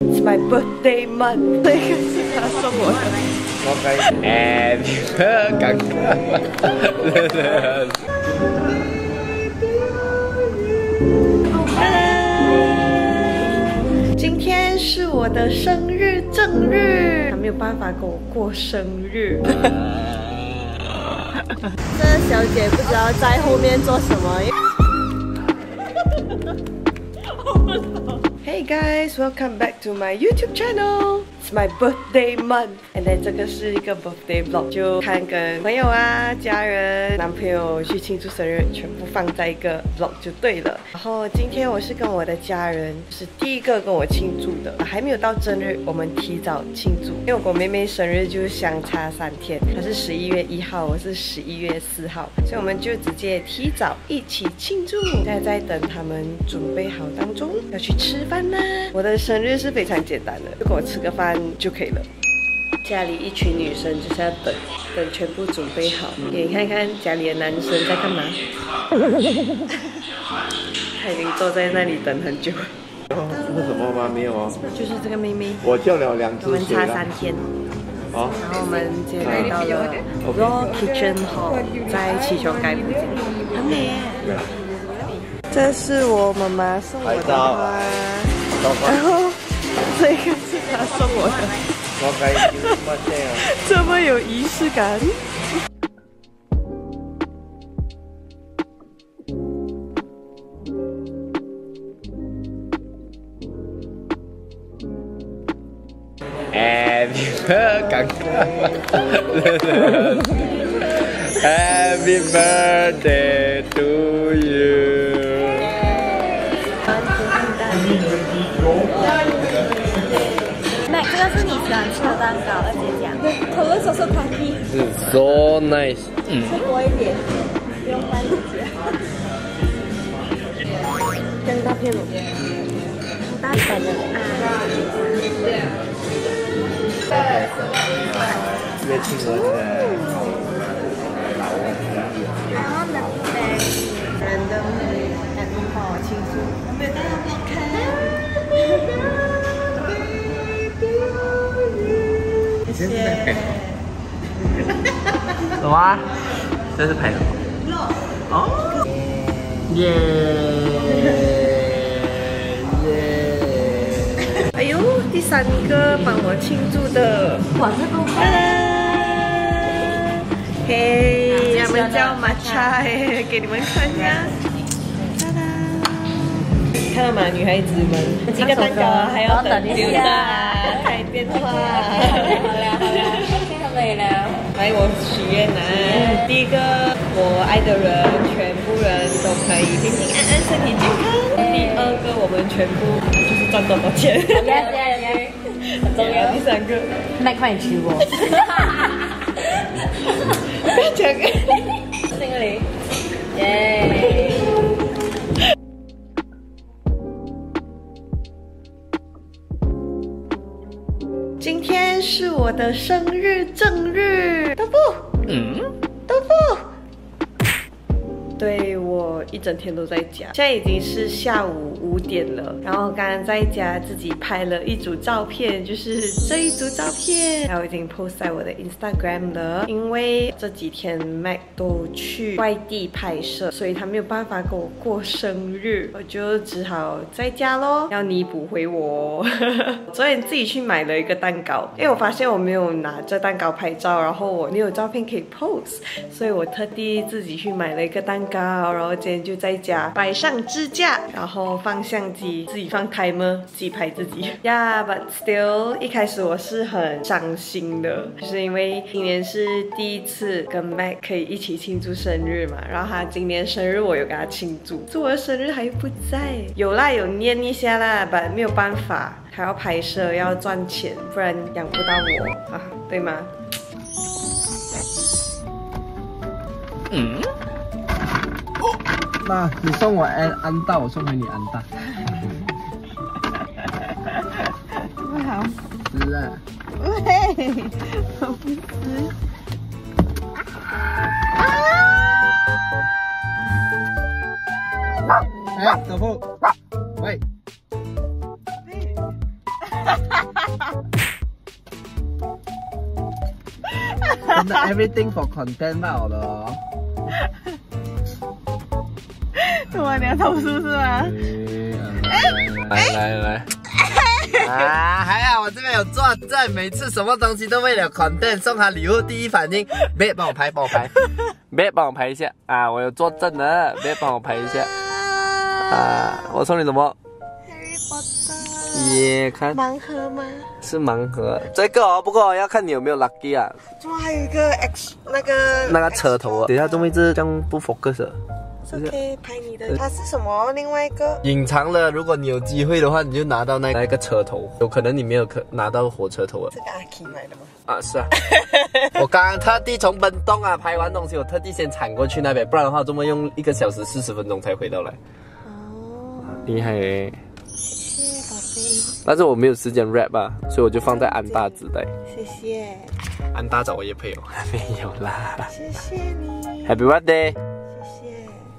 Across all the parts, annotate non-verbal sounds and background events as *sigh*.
It's my birthday month，这个是他送我的。我该 Happy 赶快。今天是我的生日正日，他没有办法跟我过生日。*laughs* *laughs* 这小姐不知道在后面做什么。*laughs* Hey guys, welcome back to my YouTube channel. It's my birthday month, and then 这个是一个 birthday vlog，就看跟朋友啊、家人、男朋友去庆祝生日，全部放在一个 vlog 就对了。然后今天我是跟我的家人，是第一个跟我庆祝的，还没有到正日，我们提早庆祝，因为我妹妹生日就相差三天，她是十一月一号，我是十一月四号，所以我们就直接提早一起庆祝。现在在等他们准备好当中，要去吃饭啦。我的生日是非常简单的，就跟我吃个饭。就可以了。家里一群女生就是要等，等全部准备好。给你看看家里的男生在干嘛？他已经坐在那里等很久。这是什么吗？没有啊。就是这个妹妹。我叫了两只。我们差三天。好。然后我们接来到了 Raw Kitchen Hall，在气球盖附近，很美。这是我妈妈送我的花。然后。这个是他送我的，这么有仪式感。Happy birthday Happy birthday to you. 喜欢吃的蛋糕，而且讲，可乐手手糖皮，是。So nice，嗯，吃多一点，不用担心。跟大片吗，大片的。啊，越亲我的。什么？这是拍什么？哦，耶耶！哎呦，第三个帮我庆祝的，哇，太棒了！嘿，我们叫马茶，给你们看一下！看到吗，女孩子们，一个蛋糕还要等留的，开电话。来，我许愿呢！第一个，我爱的人，全部人都可以平平安安、身体健康。第二个，我们全部就是赚多少钱。耶耶耶！很重要。第三个，那快点娶我。第二个，这个里，耶。是我的生日正日，都不，对我一整天都在家，现在已经是下午五点了。然后刚刚在家自己拍了一组照片，就是这一组照片，然后已经 post 在我的 Instagram 了。因为这几天 Mac 都去外地拍摄，所以他没有办法跟我过生日，我就只好在家咯，要弥补回我。昨天自己去买了一个蛋糕，因为我发现我没有拿这蛋糕拍照，然后我没有照片可以 post，所以我特地自己去买了一个蛋。糕，然后今天就在家摆上支架，然后放相机，自己放台嘛自己拍自己。*laughs* Yeah，but still，一开始我是很伤心的，就是因为今年是第一次跟 Mac 可以一起庆祝生日嘛。然后他今年生日我有给他庆祝，祝我的生日还不在，有啦有念一下啦，but 没有办法，还要拍摄要赚钱，不然养不到我啊，对吗？嗯。那你送我安安大，我送给你安大。不好。是啊。喂，我不吃。哎，小凤，喂。*laughs* 真的 everything for content 罢了哦。怎么你要投诉是吗？来来来。*laughs* 啊，还好我这边有作证，每次什么东西都为了 content 送他礼物，第一反应，别帮我拍，帮我拍，*laughs* 别帮我拍一下啊，我有作证的，别帮我拍一下啊，我送你什么？耶，看盲盒吗？是盲盒，这个哦，不过要看你有没有 lucky 啊。怎么还有一个 X 那个那个车头啊，等一下，这么一直这样不 focus？是可以拍你的，它是什么？另外一个隐藏了，如果你有机会的话，你就拿到那那个车头，有可能你没有可拿到火车头啊。这个阿 K 买的吗？啊，是啊。*laughs* 我刚刚特地从本洞啊拍完东西，我特地先铲过去那边，不然的话，这么用一个小时四十分钟才回到来。哦，厉害诶。谢谢宝贝。但是我没有时间 rap 啊，所以我就放在安大纸袋。谢谢。安大找我也配哦，*laughs* 没有啦。谢谢你。Happy birthday。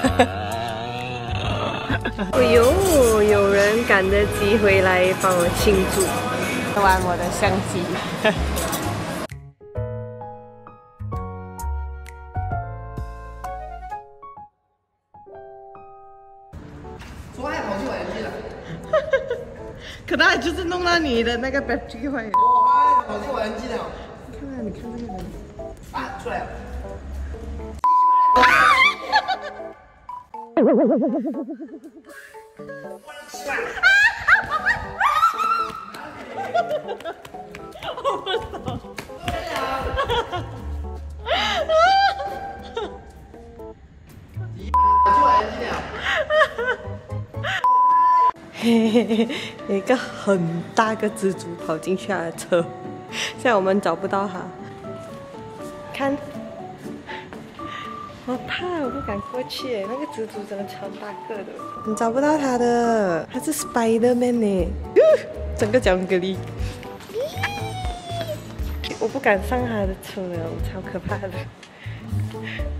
*laughs* 哎呦，有人赶得及回来帮我庆祝，玩我的相机。*laughs* 昨晚跑去玩去了。*laughs* 可他就是弄到你的那个 battery 坏。我还跑去玩去了。你看啊，你看这个人。啊，出来了。我不懂。嘿嘿嘿，一个很大个蜘蛛跑进去他的车，现在我们找不到它。看。我怕，我不敢过去。那个蜘蛛真的超大个的，你找不到它的，它是 Spider Man 呢，整个讲格里。我不敢上它的车了，我超可怕的。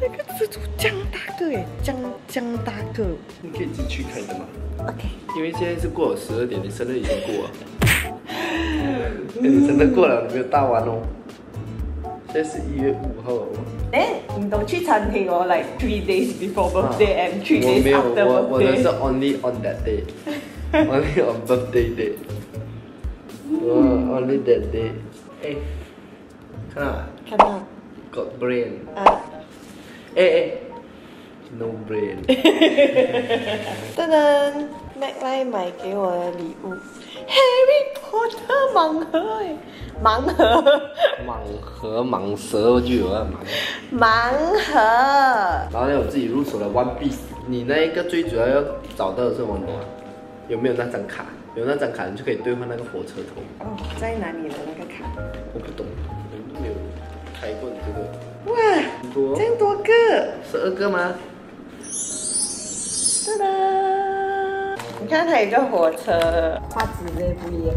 那个蜘蛛这样大个哎，这样这样大个。你可以自己去看的吗？OK。因为现在是过了十二点，你生日已经过了。*laughs* 你真的过了，你没有大完哦。现在是一月五号。哎，唔同去餐厅哦，like three days before birthday and three days after birthday。我我的是 only on that day，only on birthday day。我 only that day。哎，看到？看到。Got brain。啊。哎哎，no brain。噔噔，Mac 来买给我的礼物，Harry Potter 盲盒哎。盲盒，盲盒盲蛇就有了盲盲盒，然后呢，我自己入手了 One Piece。你那一个最主要要找到的是什么？有没有那张卡？有那张卡，你就可以兑换那个火车头。哦，在哪里的那个卡？我不懂，没有开过你这个。哇，多这样多个，十二个吗？是的，你看它有一个火车，画质也不一样，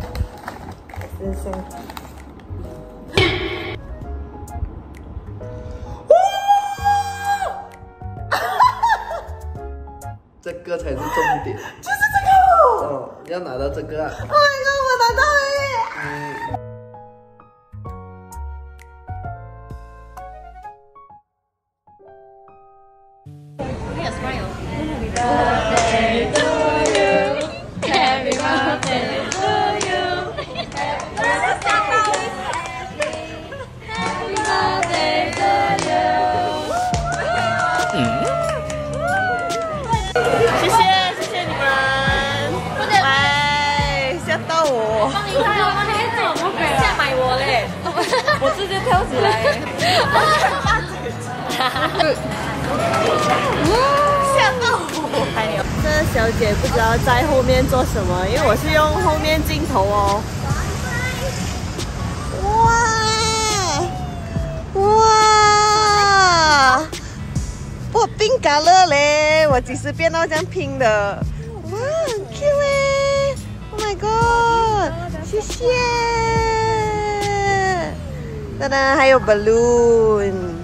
真是。这个才是重点，*laughs* 就是这个哦，要拿到这个。哎呀，我拿到了！我起来，吓到我！还有，这小姐不知道在后面做什么，因为我是用后面镜头哦。哇哇！我冰嘎了嘞！我几时变到这样拼的？哇，很 Q 哎！Oh my god！谢谢。哒哒，还有 balloon。